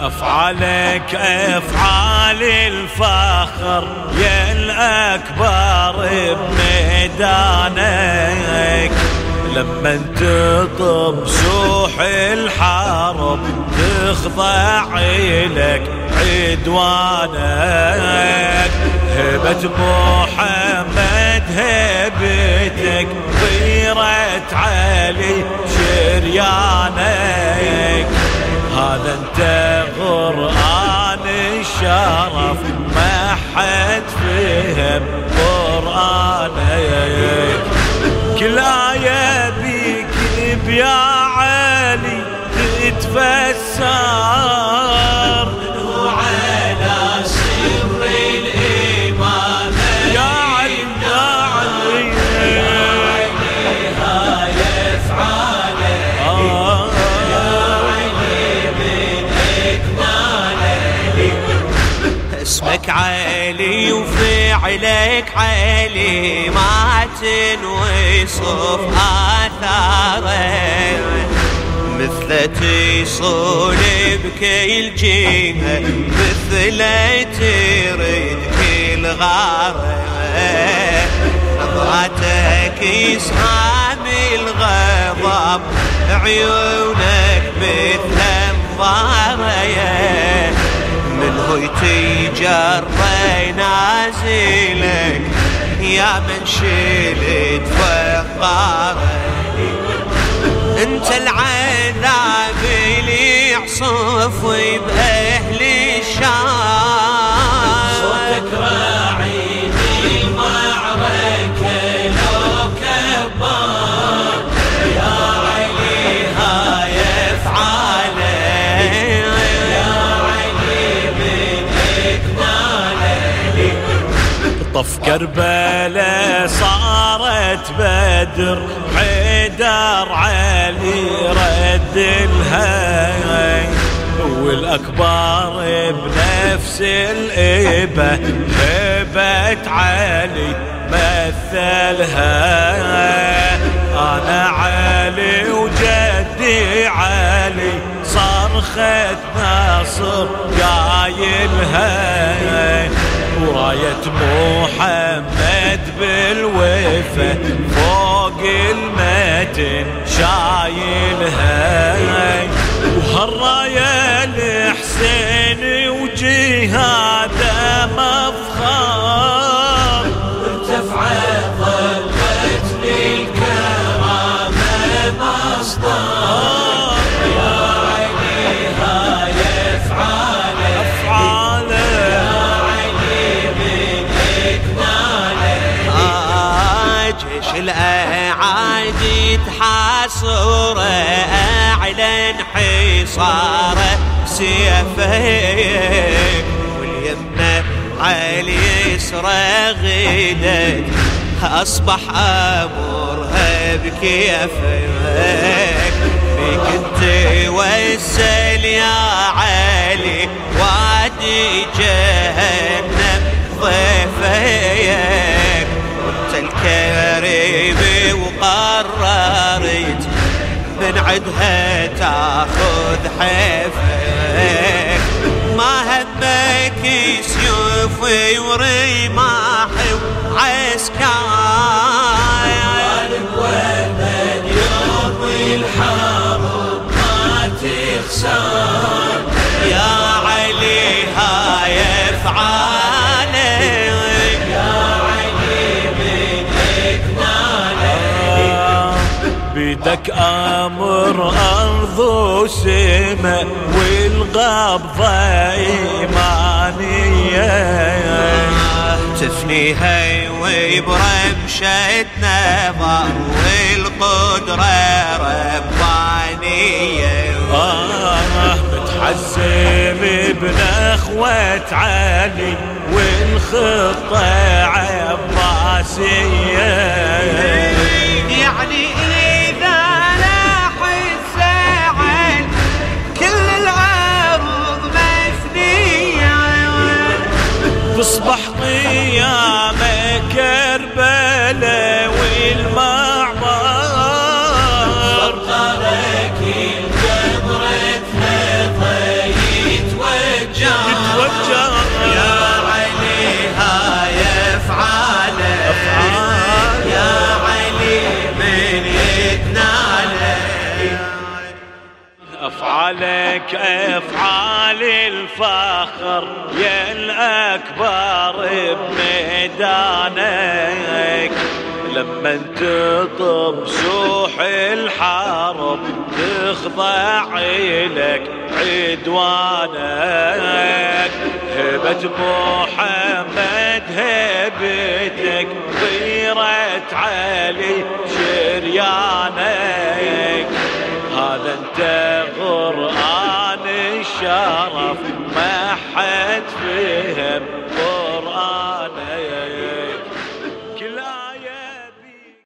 أفعالك أفعال الفخر. يا الأكبر بميدانك. لما تطب سوح الحرب تخضع لك عدوانك. هبة محمد هبتك. غيرة علي شريانك. هذا انت قرآن الشرف ما حد فهم قرآنك كل آية بيك بيا علي تتفسر. علي وفعلك علي ما تنوصف آثاره مثل تصول بكل جهة مثل تريد كل غارة. نظرتك يسهام الغضب عيونك مثل الضارية يتجرى نازلك يا من شلت فخارك انت العذاب اللي يعصف بأهل طف كربلاء صارت بدر حيدر علي رد الهاي. والأكبر بنفس الإبة هبة علي مثلها. أنا علي وجدي علي صرخة ناصر قايلها وراية محمد بالوفا فوق المتن شايلها وهالراية الحسين تحاصره أعلن حصاره سيفك واليمنى على اليسرى غدت أصبح أمرها بكيفك. فيك أنت وسل يا علي وادي جهنم تاخذ حيفك. ما همك سيوف ورماح وعسكر والمن يوم الحرب ما تخسر يا علي هاي بيدك آمر أرض وسما والقبضه ايمانيه تفنيها وبرمشة نظر والقدرة ربانية. آه متحزم بنخوة علي والخطة عباسية. تصبح قيامة افعال الفخر يا الأكبر بميدانك؟ لما تطب سوح الحرب تخضع لك عدوانك. هبة محمد هبتك غيرة علي شريانك. هذا أنت